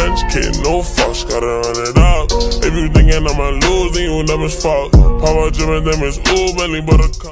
sense, kid, no fucks, gotta run it up. If you thinking I'ma lose, then you never fuck. Power driven, them is ooh, Bentley, but a cup.